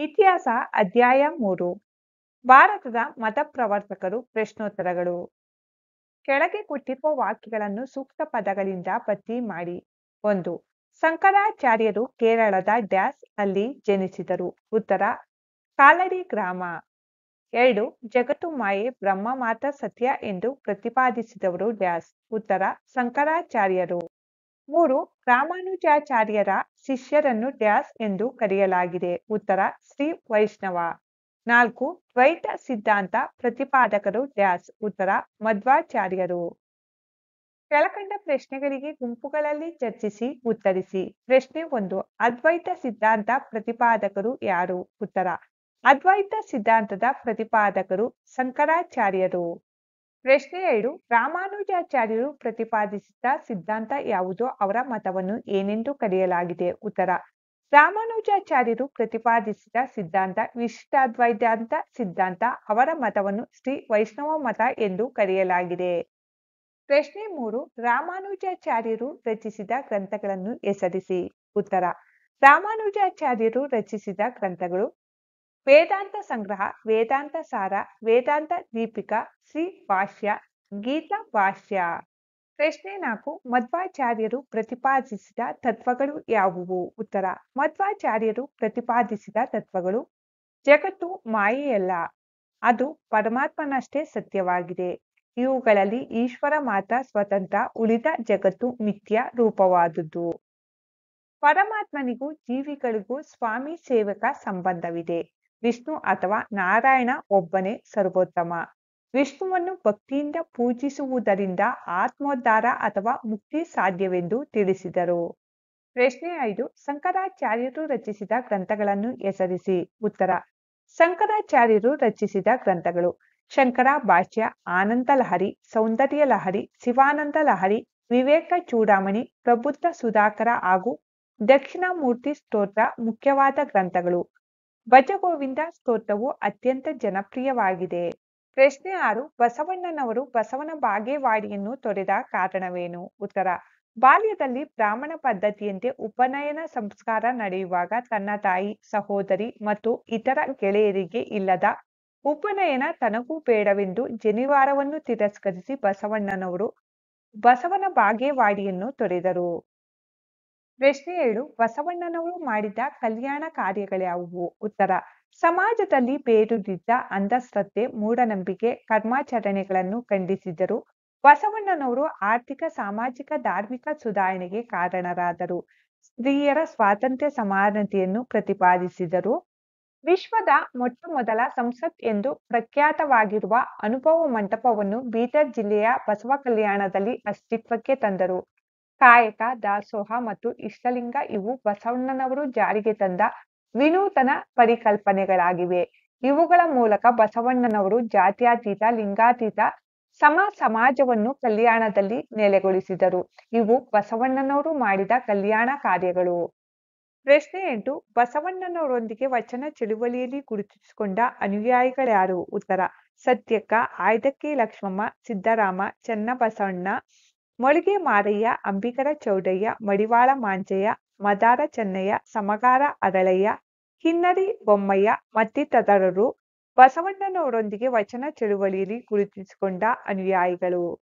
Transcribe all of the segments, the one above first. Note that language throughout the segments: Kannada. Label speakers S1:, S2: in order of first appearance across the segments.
S1: ಇತಿಹಾಸ ಅಧ್ಯಾಯ ಮೂರು. ಭಾರತದ ಮತ ಪ್ರವರ್ತಕರು ಪ್ರಶ್ನೋತ್ತರಗಳು. ಕೆಳಗೆ ಕೊಟ್ಟಿರುವ ವಾಕ್ಯಗಳನ್ನು ಸೂಕ್ತ ಪದಗಳಿಂದ ಭರ್ತಿ ಮಾಡಿ. ಒಂದು, ಶಂಕರಾಚಾರ್ಯರು ಕೇರಳದ ಡ್ಯಾಸ್ ಅಲ್ಲಿ ಜನಿಸಿದರು. ಉತ್ತರ, ಕಾಲಡಿ ಗ್ರಾಮ. ಎರಡು, ಜಗತ್ತು ಮಾಯೆ ಬ್ರಹ್ಮ ಮಾತ್ರ ಸತ್ಯ ಎಂದು ಪ್ರತಿಪಾದಿಸಿದವರು ಡ್ಯಾಸ್. ಉತ್ತರ, ಶಂಕರಾಚಾರ್ಯರು. ಮೂರು ರಾಮಾನುಜಾಚಾರ್ಯರ ಶಿಷ್ಯರನ್ನು ಡ್ಯಾಸ್ ಎಂದು ಕರೆಯಲಾಗಿದೆ. ಉತ್ತರ, ಶ್ರೀ ವೈಷ್ಣವ. ನಾಲ್ಕು, ದ್ವೈತ ಸಿದ್ಧಾಂತ ಪ್ರತಿಪಾದಕರು ಡ್ಯಾಸ್. ಉತ್ತರ, ಮಧ್ವಾಚಾರ್ಯರು. ಕೆಳಕಂಡ ಪ್ರಶ್ನೆಗಳಿಗೆ ಗುಂಪುಗಳಲ್ಲಿ ಚರ್ಚಿಸಿ ಉತ್ತರಿಸಿ. ಪ್ರಶ್ನೆ ಒಂದು, ಅದ್ವೈತ ಸಿದ್ಧಾಂತ ಪ್ರತಿಪಾದಕರು ಯಾರು? ಉತ್ತರ, ಅದ್ವೈತ ಸಿದ್ಧಾಂತದ ಪ್ರತಿಪಾದಕರು ಶಂಕರಾಚಾರ್ಯರು. ಪ್ರಶ್ನೆ ಎರಡು, ರಾಮಾನುಜಾಚಾರ್ಯರು ಪ್ರತಿಪಾದಿಸಿದ ಸಿದ್ಧಾಂತ ಯಾವುದು? ಅವರ ಮತವನ್ನು ಏನೆಂದು ಕರೆಯಲಾಗಿದೆ? ಉತ್ತರ, ರಾಮಾನುಜಾಚಾರ್ಯರು ಪ್ರತಿಪಾದಿಸಿದ ಸಿದ್ಧಾಂತ ವಿಶಿಷ್ಟಾದ್ವೈತಾಂತ ಸಿದ್ಧಾಂತ, ಅವರ ಮತವನ್ನು ಶ್ರೀ ವೈಷ್ಣವ ಮತ ಎಂದು ಕರೆಯಲಾಗಿದೆ. ಪ್ರಶ್ನೆ ಮೂರು, ರಾಮಾನುಜಾಚಾರ್ಯರು ರಚಿಸಿದ ಗ್ರಂಥಗಳನ್ನು ಹೆಸರಿಸಿ. ಉತ್ತರ, ರಾಮಾನುಜಾಚಾರ್ಯರು ರಚಿಸಿದ ಗ್ರಂಥಗಳು ವೇದಾಂತ ಸಂಗ್ರಹ, ವೇದಾಂತ ಸಾರ, ವೇದಾಂತ ದೀಪಿಕಾ, ಶ್ರೀ ಭಾಷ್ಯ, ಗೀತಾ ಭಾಷ್ಯ. ಪ್ರಶ್ನೆ ನಾಲ್ಕು, ಮಧ್ವಾಚಾರ್ಯರು ಪ್ರತಿಪಾದಿಸಿದ ತತ್ವಗಳು ಯಾವುವು? ಉತ್ತರ, ಮಧ್ವಾಚಾರ್ಯರು ಪ್ರತಿಪಾದಿಸಿದ ತತ್ವಗಳು ಜಗತ್ತು ಮಾಯೆಯಲ್ಲ, ಅದು ಪರಮಾತ್ಮನಷ್ಟೇ ಸತ್ಯವಾಗಿದೆ. ಇವುಗಳಲ್ಲಿ ಈಶ್ವರ ಮಾತ್ರ ಸ್ವತಂತ್ರ, ಉಳಿದ ಜಗತ್ತು ಮಿಥ್ಯ ರೂಪವಾದುದು ಪರಮಾತ್ಮನಿಗೂ, ಜೀವಿಗಳಿಗೂ ಸ್ವಾಮಿ ಸೇವಕ ಸಂಬಂಧವಿದೆ. ವಿಷ್ಣು ಅಥವಾ ನಾರಾಯಣ ಒಬ್ಬನೇ ಸರ್ವೋತ್ತಮ. ವಿಷ್ಣುವನ್ನು ಭಕ್ತಿಯಿಂದ ಪೂಜಿಸುವುದರಿಂದ ಆತ್ಮೋದ್ಧಾರ ಅಥವಾ ಮುಕ್ತಿ ಸಾಧ್ಯವೆಂದು ತಿಳಿಸಿದರು. ಪ್ರಶ್ನೆ ಐದು, ಶಂಕರಾಚಾರ್ಯರು ರಚಿಸಿದ ಗ್ರಂಥಗಳನ್ನು ಹೆಸರಿಸಿ. ಉತ್ತರ, ಶಂಕರಾಚಾರ್ಯರು ರಚಿಸಿದ ಗ್ರಂಥಗಳು ಶಂಕರ, ಭಾಷ್ಯ, ಆನಂದ ಲಹರಿ, ಸೌಂದರ್ಯ ಲಹರಿ, ಶಿವಾನಂದ ಲಹರಿ, ವಿವೇಕ ಚೂಡಾಮಣಿ, ಪ್ರಬುದ್ಧ ಸುಧಾಕರ ಹಾಗೂ ದಕ್ಷಿಣಾಮೂರ್ತಿ ಸ್ತೋತ್ರ ಮುಖ್ಯವಾದ ಗ್ರಂಥಗಳು. ಭಜಗೋವಿಂದ ಸ್ತೋತ್ರವು ಅತ್ಯಂತ ಜನಪ್ರಿಯವಾಗಿದೆ. ಪ್ರಶ್ನೆ ಆರು, ಬಸವಣ್ಣನವರು ಬಸವನ ಬಾಗೇವಾಡಿಯನ್ನು ತೊರೆದ ಕಾರಣವೇನು? ಉತ್ತರ, ಬಾಲ್ಯದಲ್ಲಿ ಬ್ರಾಹ್ಮಣ ಪದ್ಧತಿಯಂತೆ ಉಪನಯನ ಸಂಸ್ಕಾರ ನಡೆಯುವಾಗ ತನ್ನ ತಾಯಿ, ಸಹೋದರಿ ಮತ್ತು ಇತರ ಗೆಳೆಯರಿಗೆ ಇಲ್ಲದ ಉಪನಯನ ತನಗೂ ಬೇಡವೆಂದು ಜನಿವಾರವನ್ನು ತಿರಸ್ಕರಿಸಿ ಬಸವಣ್ಣನವರು ಬಸವನ ಬಾಗೇವಾಡಿಯನ್ನು ತೊರೆದರು. ಪ್ರಶ್ನೆ ಏಳು, ಬಸವಣ್ಣನವರು ಮಾಡಿದ ಕಲ್ಯಾಣ ಕಾರ್ಯಗಳ್ಯಾವುವು ಉತ್ತರ, ಸಮಾಜದಲ್ಲಿ ಬೇರುದಿದ್ದ ಅಂಧಶ್ರದ್ಧೆ, ಮೂಢನಂಬಿಕೆ, ಕರ್ಮಾಚರಣೆಗಳನ್ನು ಖಂಡಿಸಿದರು ಬಸವಣ್ಣನವರು ಆರ್ಥಿಕ, ಸಾಮಾಜಿಕ, ಧಾರ್ಮಿಕ ಸುಧಾರಣೆಗೆ ಕಾರಣರಾದರು. ಸ್ತ್ರೀಯರ ಸ್ವಾತಂತ್ರ್ಯ ಸಮಾನತೆಯನ್ನು ಪ್ರತಿಪಾದಿಸಿದರು. ವಿಶ್ವದ ಮೊಟ್ಟ ಮೊದಲ ಸಂಸತ್ ಎಂದು ಪ್ರಖ್ಯಾತವಾಗಿರುವ ಅನುಭವ ಮಂಟಪವನ್ನು ಬೀದರ್ ಜಿಲ್ಲೆಯ ಬಸವ ಕಲ್ಯಾಣದಲ್ಲಿ ಅಸ್ತಿತ್ವಕ್ಕೆ ತಂದರು. ಕಾಯಕ, ದಾಸೋಹ ಮತ್ತು ಇಷ್ಟಲಿಂಗ ಇವು ಬಸವಣ್ಣನವರು ಜಾರಿಗೆ ತಂದ ವಿನೂತನ ಪರಿಕಲ್ಪನೆಗಳಾಗಿವೆ. ಇವುಗಳ ಮೂಲಕ ಬಸವಣ್ಣನವರು ಜಾತ್ಯಾತೀತ, ಲಿಂಗಾತೀತ, ಸಮ ಸಮಾಜವನ್ನು ಕಲ್ಯಾಣದಲ್ಲಿ ನೆಲೆಗೊಳಿಸಿದರು. ಇವು ಬಸವಣ್ಣನವರು ಮಾಡಿದ ಕಲ್ಯಾಣ ಕಾರ್ಯಗಳು. ಪ್ರಶ್ನೆ ಎಂಟು, ಬಸವಣ್ಣನವರೊಂದಿಗೆ ವಚನ ಚಳುವಳಿಯಲ್ಲಿ ಗುರುತಿಸಿಕೊಂಡ ಅನುಯಾಯಿಗಳ್ಯಾರು? ಉತ್ತರ, ಸತ್ಯಕ್ಕ, ಆಯ್ದಕ್ಕಿ ಲಕ್ಷ್ಮಮ್ಮ, ಸಿದ್ದರಾಮ, ಚನ್ನಬಸವಣ್ಣ ಮೊಳಿಗೆ ಮಾರಯ್ಯ, ಅಂಬಿಗರ ಚೌಡಯ್ಯ, ಮಡಿವಾಳ ಮಾಂಜಯ್ಯ, ಮದಾರ ಚೆನ್ನಯ್ಯ, ಸಮಗಾರ ಅರಳಯ್ಯ ಹಿನ್ನರಿ ಬೊಮ್ಮಯ್ಯ ಮತ್ತಿತರರು ಬಸವಣ್ಣನವರೊಂದಿಗೆ ವಚನ ಚಳುವಳಿಯಲ್ಲಿ ಗುರುತಿಸಿಕೊಂಡ ಅನುಯಾಯಿಗಳು.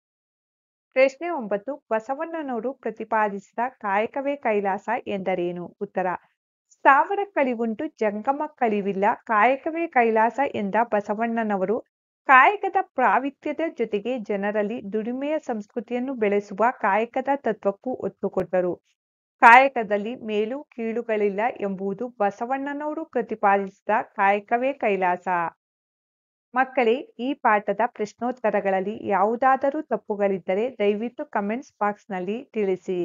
S1: ಪ್ರಶ್ನೆ ಒಂಬತ್ತು, ಬಸವಣ್ಣನವರು ಪ್ರತಿಪಾದಿಸಿದ ಕಾಯಕವೇ ಕೈಲಾಸ ಎಂದರೇನು? ಉತ್ತರ, ಸ್ಥಾವರ ಕಳಿವುಂಟು ಜಂಗಮ ಕಳಿವಿಲ್ಲ ಕಾಯಕವೇ ಕೈಲಾಸ ಎಂದ ಬಸವಣ್ಣನವರು ಕಾಯಕದ ಪ್ರಾವಿತ್ಯದ ಜೊತೆಗೆ ಜನರಲ್ಲಿ ದುಡಿಮೆಯ ಸಂಸ್ಕೃತಿಯನ್ನು ಬೆಳೆಸುವ ಕಾಯಕದ ತತ್ವಕ್ಕೂ ಒತ್ತು ಕೊಟ್ಟರು. ಕಾಯಕದಲ್ಲಿ ಮೇಲು ಕೀಳುಗಳಿಲ್ಲ ಎಂಬುದು ಬಸವಣ್ಣನವರು ಪ್ರತಿಪಾದಿಸಿದ ಕಾಯಕವೇ ಕೈಲಾಸ. ಮಕ್ಕಳೇ, ಈ ಪಾಠದ ಪ್ರಶ್ನೋತ್ತರಗಳಲ್ಲಿ ಯಾವುದಾದರೂ ತಪ್ಪುಗಳಿದ್ದರೆ ದಯವಿಟ್ಟು ಕಮೆಂಟ್ಸ್ ಬಾಕ್ಸ್ನಲ್ಲಿ ತಿಳಿಸಿ.